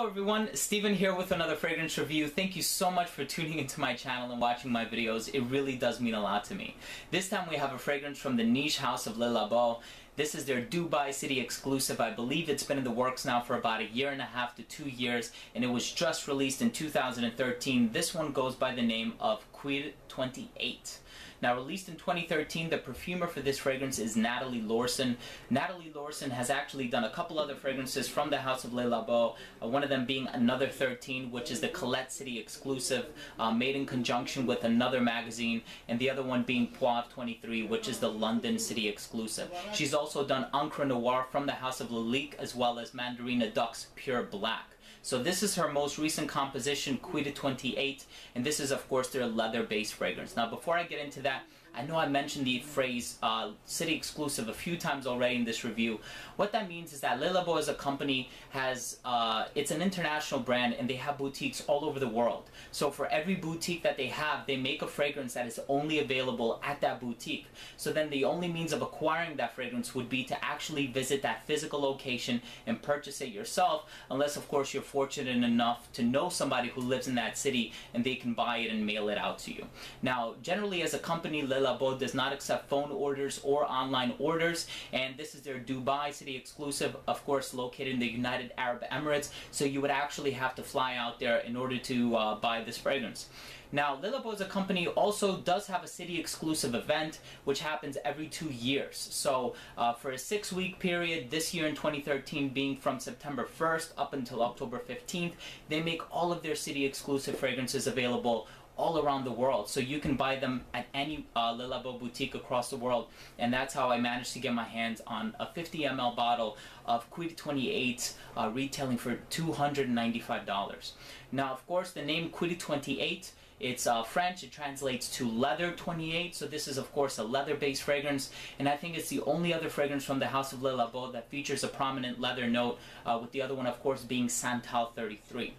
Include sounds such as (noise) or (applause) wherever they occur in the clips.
Hello everyone, Steven here with another fragrance review. Thank you so much for tuning into my channel and watching my videos. It really does mean a lot to me. This time we have a fragrance from the niche house of Le Labo. This is their Dubai City exclusive. I believe it's been in the works now for about a year and a half to two years and it was just released in 2013. This one goes by the name of Cuir 28. Now released in 2013, the perfumer for this fragrance is Nathalie Lorson. Nathalie Lorson has actually done a couple other fragrances from the House of Le Labo, uh, one of them being Another 13, which is the Colette City exclusive, uh, made in conjunction with another magazine, and the other one being Poivre 23, which is the London City exclusive. She's also done Encre Noir from the House of Lalique, as well as Mandarina Ducks Pure Black. So this is her most recent composition, Cuir 28, and this is of course their leather-based fragrance. Now before I get into that, I know I mentioned the phrase uh, city exclusive a few times already in this review. What that means is that Le Labo as a company has, uh, it's an international brand and they have boutiques all over the world. So for every boutique that they have, they make a fragrance that is only available at that boutique. So then the only means of acquiring that fragrance would be to actually visit that physical location and purchase it yourself, unless of course you're fortunate enough to know somebody who lives in that city and they can buy it and mail it out to you. Now, generally as a company, Labo does not accept phone orders or online orders and this is their Dubai city exclusive of course located in the United Arab Emirates so you would actually have to fly out there in order to uh, buy this fragrance. Now, as a company also does have a city exclusive event which happens every two years. So uh, for a six week period, this year in 2013 being from September 1st up until October 15th, they make all of their city exclusive fragrances available all around the world. So you can buy them at any uh, Le Labo boutique across the world. And that's how I managed to get my hands on a 50 ml bottle of Cuir 28 uh, retailing for $295. Now, of course, the name Cuir 28 it's uh, French, it translates to leather 28, so this is of course a leather-based fragrance, and I think it's the only other fragrance from the House of Le Labo that features a prominent leather note, uh, with the other one of course being Santal 33.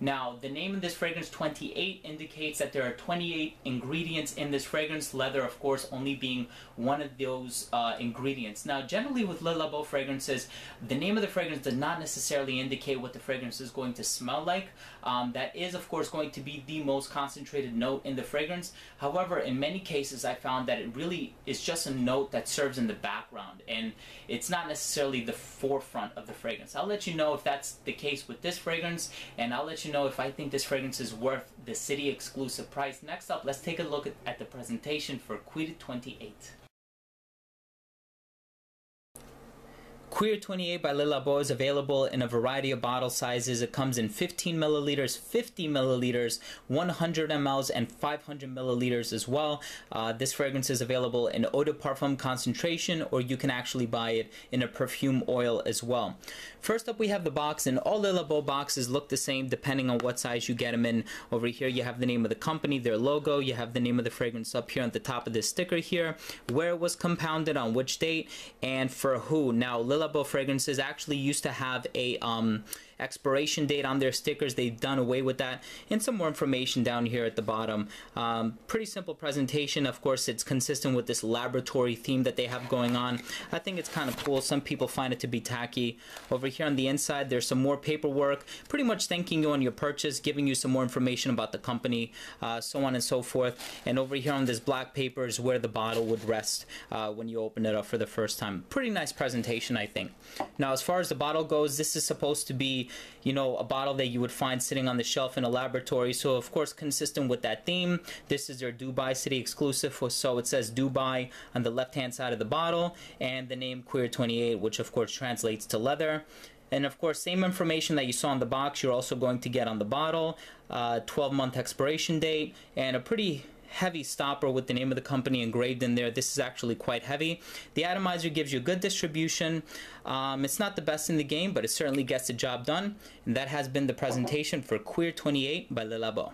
Now, the name of this fragrance 28 indicates that there are 28 ingredients in this fragrance, leather of course only being one of those uh, ingredients. Now, generally with Le Labo fragrances, the name of the fragrance does not necessarily indicate what the fragrance is going to smell like. Um, that is of course going to be the most concentrated note in the fragrance. However, in many cases I found that it really is just a note that serves in the background and it's not necessarily the forefront of the fragrance. I'll let you know if that's the case with this fragrance and I'll let you know if I think this fragrance is worth the city exclusive price. Next up, let's take a look at, the presentation for Cuir 28. Cuir 28 by Le Labo is available in a variety of bottle sizes. It comes in 15 milliliters, 50 milliliters, 100 mLs, and 500 milliliters as well. Uh, this fragrance is available in eau de parfum concentration, or you can actually buy it in a perfume oil as well. First up, we have the box, and all Le Labo boxes look the same depending on what size you get them in. Over here, you have the name of the company, their logo, you have the name of the fragrance up here on the top of this sticker here, where it was compounded, on which date, and for who. Now, Le Labo fragrances actually used to have a um, expiration date on their stickers. They've done away with that. And some more information down here at the bottom. Um, pretty simple presentation. Of course, it's consistent with this laboratory theme that they have going on. I think it's kind of cool. Some people find it to be tacky. Over here on the inside, there's some more paperwork, pretty much thanking you on your purchase, giving you some more information about the company, uh, so on and so forth. And over here on this black paper is where the bottle would rest uh, when you open it up for the first time. Pretty nice presentation, I think. Now, as far as the bottle goes, this is supposed to be, you know, a bottle that you would find sitting on the shelf in a laboratory. So, of course, consistent with that theme, this is their Dubai City exclusive. So it says Dubai on the left-hand side of the bottle, and the name Cuir 28, which of course translates to leather. And of course, same information that you saw on the box, you're also going to get on the bottle, 12-month uh, expiration date, and a pretty heavy stopper with the name of the company engraved in there. This is actually quite heavy. The atomizer gives you good distribution. Um, it's not the best in the game, but it certainly gets the job done. And that has been the presentation for Cuir 28 by Le Labo.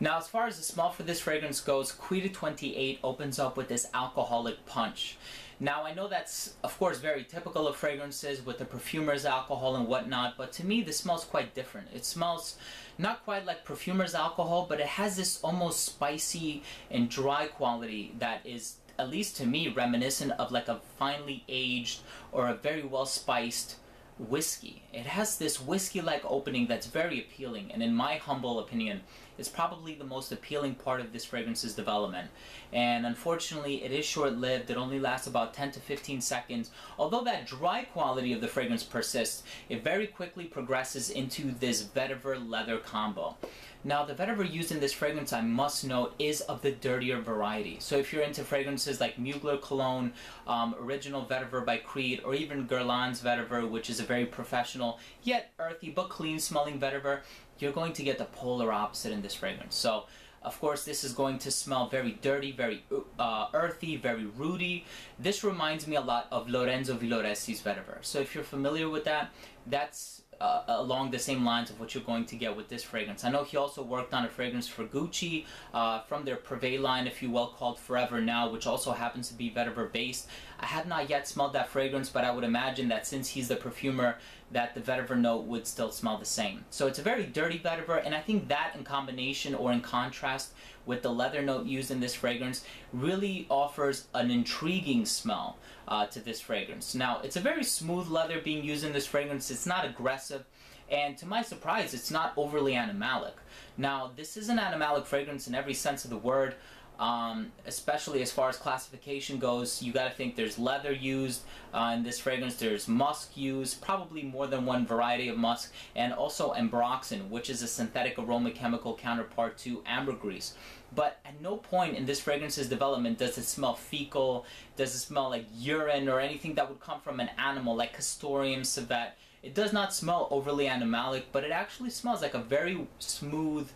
Now, as far as the smell for this fragrance goes, Cuir 28 opens up with this alcoholic punch. Now, I know that's, of course, very typical of fragrances with the perfumer's alcohol and whatnot, but to me, this smells quite different. It smells not quite like perfumer's alcohol, but it has this almost spicy and dry quality that is, at least to me, reminiscent of like a finely aged or a very well spiced whiskey. It has this whiskey-like opening that's very appealing, and in my humble opinion, is probably the most appealing part of this fragrance's development. And unfortunately, it is short-lived. It only lasts about 10 to 15 seconds. Although that dry quality of the fragrance persists, it very quickly progresses into this vetiver leather combo. Now, the vetiver used in this fragrance, I must note, is of the dirtier variety. So if you're into fragrances like Mugler Cologne, um, Original Vetiver by Creed, or even Guerlain's Vetiver, which is a very professional, yet earthy but clean smelling vetiver, you're going to get the polar opposite in this fragrance. So of course, this is going to smell very dirty, very uh, earthy, very rooty. This reminds me a lot of Lorenzo Villoresi's vetiver. So if you're familiar with that, that's uh, along the same lines of what you're going to get with this fragrance. I know he also worked on a fragrance for Gucci uh, from their Privé line, if you will, called Forever Now, which also happens to be vetiver based. I have not yet smelled that fragrance, but I would imagine that since he's the perfumer, that the vetiver note would still smell the same. So it's a very dirty vetiver, and I think that in combination or in contrast with the leather note used in this fragrance really offers an intriguing smell uh, to this fragrance. Now, it's a very smooth leather being used in this fragrance. It's not aggressive. And to my surprise, it's not overly animalic. Now, this is an animalic fragrance in every sense of the word. Um, especially as far as classification goes, you got to think there's leather used uh, in this fragrance, there's musk used, probably more than one variety of musk, and also ambroxan, which is a synthetic aroma chemical counterpart to ambergris. But at no point in this fragrance's development does it smell fecal, does it smell like urine or anything that would come from an animal like Castoreum civet. It does not smell overly animalic, but it actually smells like a very smooth,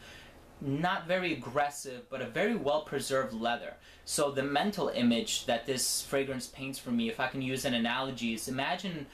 not very aggressive, but a very well preserved leather. So the mental image that this fragrance paints for me, if I can use an analogy, is imagine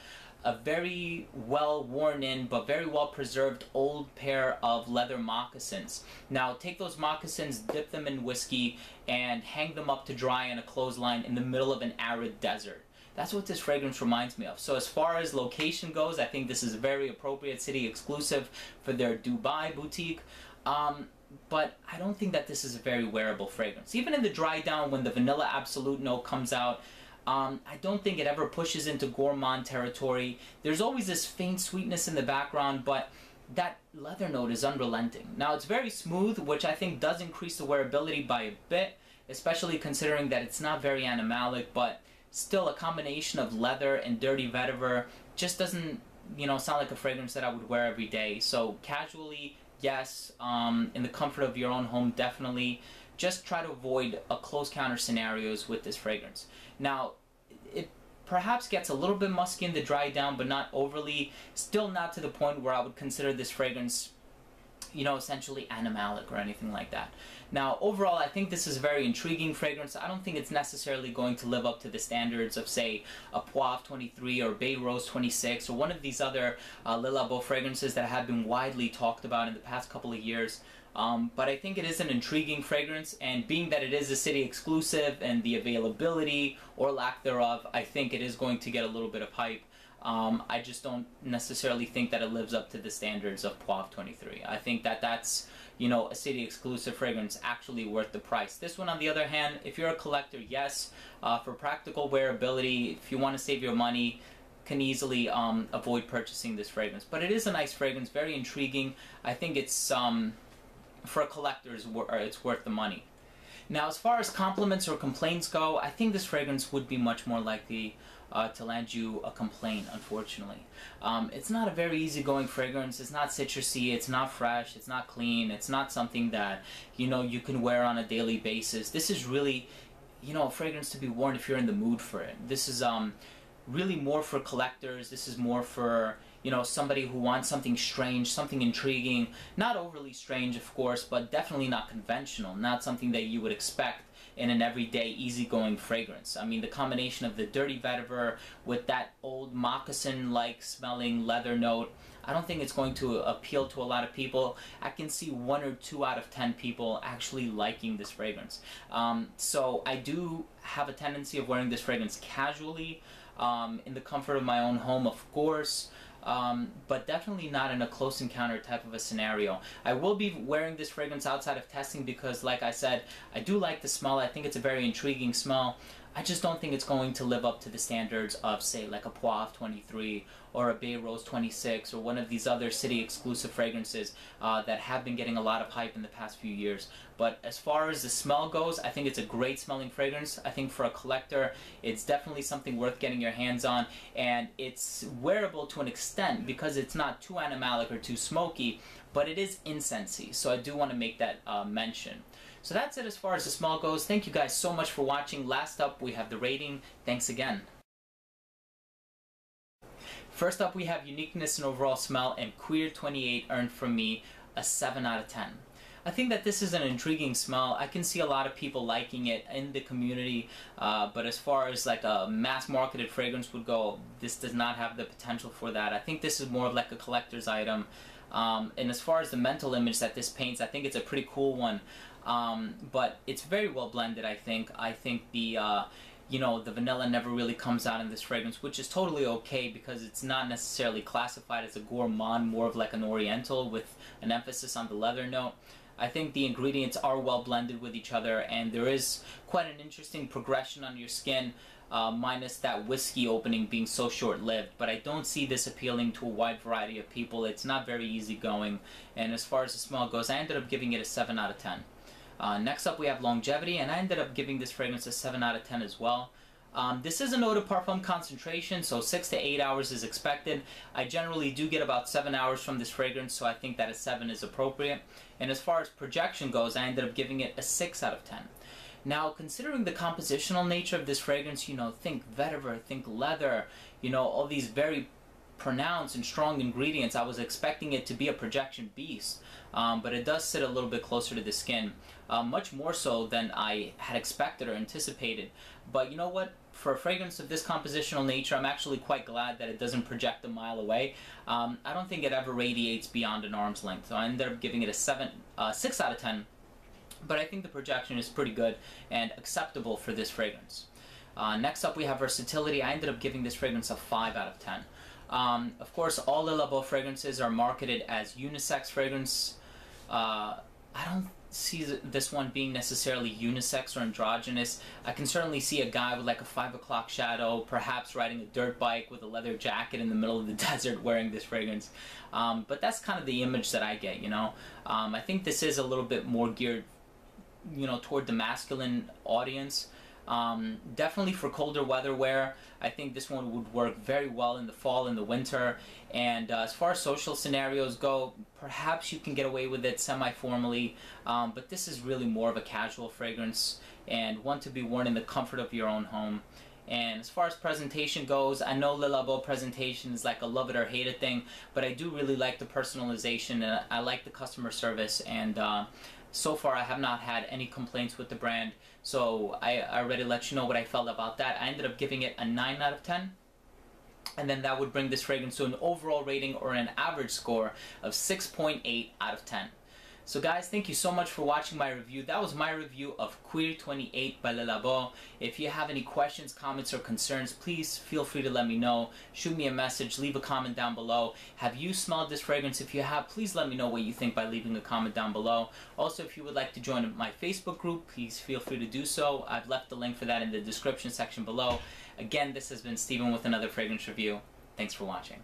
a very well worn in but very well preserved old pair of leather moccasins. Now take those moccasins, dip them in whiskey, and hang them up to dry on a clothesline in the middle of an arid desert. That's what this fragrance reminds me of. So as far as location goes, I think this is a very appropriate city exclusive for their Dubai boutique. Um, but I don't think that this is a very wearable fragrance. Even in the dry down when the vanilla absolute note comes out, um, I don't think it ever pushes into gourmand territory. There's always this faint sweetness in the background, but that leather note is unrelenting. Now it's very smooth, which I think does increase the wearability by a bit, especially considering that it's not very animalic, but still a combination of leather and dirty vetiver just doesn't, you know, sound like a fragrance that I would wear every day. So casually, yes. Um, in the comfort of your own home, definitely just try to avoid a close counter scenarios with this fragrance. Now, it perhaps gets a little bit musky in the dry down, but not overly. Still not to the point where I would consider this fragrance, you know, essentially animalic or anything like that. Now, overall, I think this is a very intriguing fragrance. I don't think it's necessarily going to live up to the standards of, say, a Poivre 23 or Baie Rose 26 or one of these other uh, Le Labo fragrances that have been widely talked about in the past couple of years. Um, but I think it is an intriguing fragrance, and being that it is a city exclusive and the availability or lack thereof, I think it is going to get a little bit of hype. Um, I just don't necessarily think that it lives up to the standards of Poivre 23. I think that that's, you know, a city exclusive fragrance actually worth the price. This one, on the other hand, if you're a collector, yes, uh, for practical wearability, if you want to save your money, can easily um, avoid purchasing this fragrance. But it is a nice fragrance, very intriguing. I think it's um, for a collector, it's worth the money. Now, as far as compliments or complaints go, I think this fragrance would be much more likely uh, to land you a complaint, unfortunately. Um, it's not a very easygoing fragrance. It's not citrusy. It's not fresh. It's not clean. It's not something that, you know, you can wear on a daily basis. This is really, you know, a fragrance to be worn if you're in the mood for it. This is um, really more for collectors. This is more for you know, somebody who wants something strange, something intriguing, not overly strange, of course, but definitely not conventional, not something that you would expect in an everyday, easygoing fragrance. I mean, the combination of the dirty vetiver with that old moccasin-like smelling leather note, I don't think it's going to appeal to a lot of people. I can see one or two out of ten people actually liking this fragrance. Um, so I do have a tendency of wearing this fragrance casually, um, in the comfort of my own home, of course um, but definitely not in a close encounter type of a scenario. I will be wearing this fragrance outside of testing because, like I said, I do like the smell. I think it's a very intriguing smell. I just don't think it's going to live up to the standards of, say, like a Poivre 23 or a Baie Rose 26 or one of these other city exclusive fragrances uh, that have been getting a lot of hype in the past few years. But as far as the smell goes, I think it's a great smelling fragrance. I think for a collector, it's definitely something worth getting your hands on. And it's wearable to an extent because it's not too animalic or too smoky, but it is incensey. So I do want to make that uh, mention. So that's it as far as the smell goes. Thank you guys so much for watching. Last up, we have the rating. Thanks again. First up, we have uniqueness and overall smell, and Cuir 28 earned from me a 7 out of 10. I think that this is an intriguing smell. I can see a lot of people liking it in the community, uh, but as far as like a mass marketed fragrance would go, this does not have the potential for that. I think this is more of like a collector's item. Um, and as far as the mental image that this paints, I think it's a pretty cool one. Um, but it's very well blended, I think. I think the, uh, you know, the vanilla never really comes out in this fragrance, which is totally okay because it's not necessarily classified as a gourmand, more of like an oriental with an emphasis on the leather note. I think the ingredients are well blended with each other and there is quite an interesting progression on your skin uh, minus that whiskey opening being so short-lived. But I don't see this appealing to a wide variety of people. It's not very easygoing. And as far as the smell goes, I ended up giving it a 7 out of 10. Uh, next up we have Longevity, and I ended up giving this fragrance a 7 out of 10 as well. Um, this is an eau de parfum concentration, so 6 to 8 hours is expected. I generally do get about 7 hours from this fragrance, so I think that a 7 is appropriate. And as far as projection goes, I ended up giving it a 6 out of 10. Now, considering the compositional nature of this fragrance, you know, think vetiver, think leather, you know, all these very pronounced and strong ingredients, I was expecting it to be a projection beast, um, but it does sit a little bit closer to the skin, uh, much more so than I had expected or anticipated. But you know what? For a fragrance of this compositional nature, I'm actually quite glad that it doesn't project a mile away. Um, I don't think it ever radiates beyond an arm's length, so I ended up giving it a seven, uh, six out of ten. But I think the projection is pretty good and acceptable for this fragrance. Uh, next up, we have versatility. I ended up giving this fragrance a 5 out of 10. Um, of course, all Le Labo fragrances are marketed as unisex fragrance. Uh, I don't see this one being necessarily unisex or androgynous. I can certainly see a guy with like a 5 o'clock shadow, perhaps riding a dirt bike with a leather jacket in the middle of the (laughs) desert wearing this fragrance. Um, but that's kind of the image that I get, you know. Um, I think this is a little bit more geared, you know, toward the masculine audience. Um, definitely for colder weather wear, I think this one would work very well in the fall and the winter. And uh, as far as social scenarios go, perhaps you can get away with it semi-formally, um, but this is really more of a casual fragrance and one to be worn in the comfort of your own home. And as far as presentation goes, I know Le Labo presentation is like a love it or hate it thing, but I do really like the personalization and I like the customer service. And uh, so far, I have not had any complaints with the brand, so I, already let you know what I felt about that. I ended up giving it a 9 out of 10 and then that would bring this fragrance to an overall rating or an average score of 6.8 out of 10. So guys, thank you so much for watching my review. That was my review of Cuir 28 by Le Labo. If you have any questions, comments, or concerns, please feel free to let me know. Shoot me a message, leave a comment down below. Have you smelled this fragrance? If you have, please let me know what you think by leaving a comment down below. Also, if you would like to join my Facebook group, please feel free to do so. I've left the link for that in the description section below. Again, this has been Steven with another fragrance review. Thanks for watching.